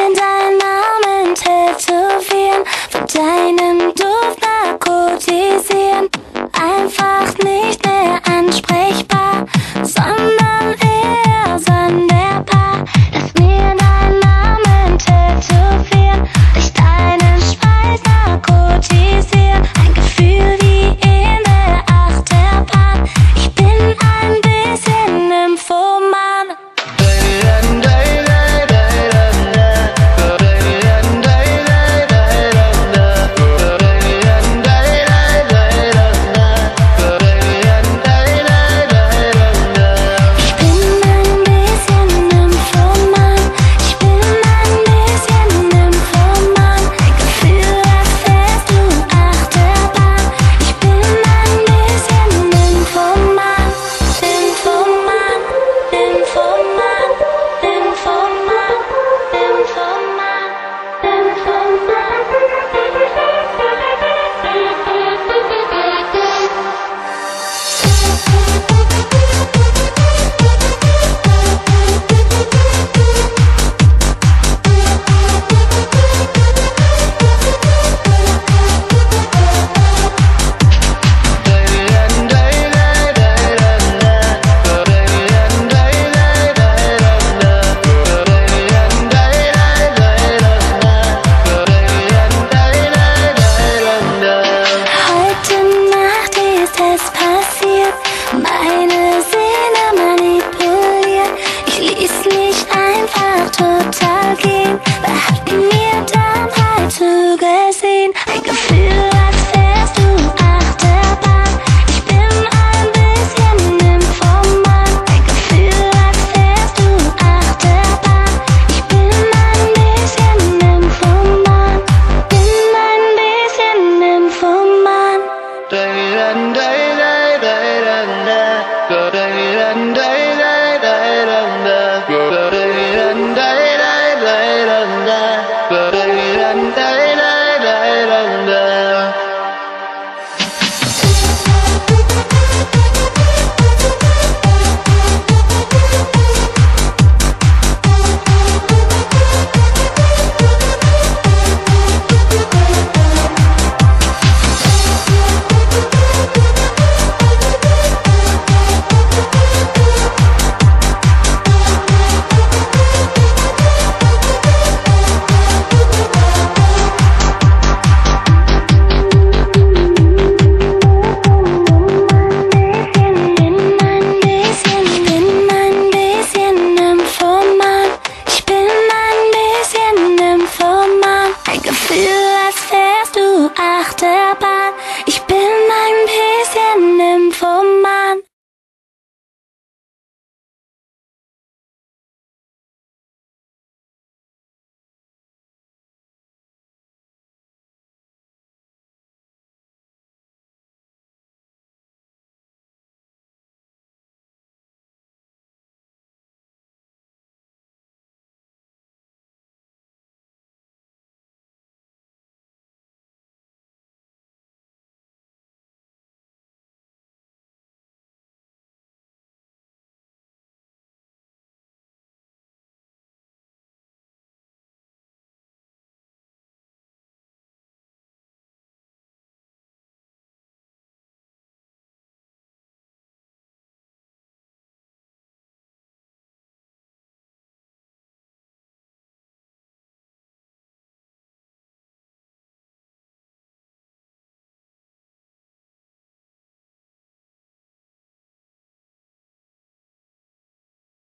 gern deinen Armen tätowieren, von deinem Duft narkotisieren, einfach nicht mehr ansprechen.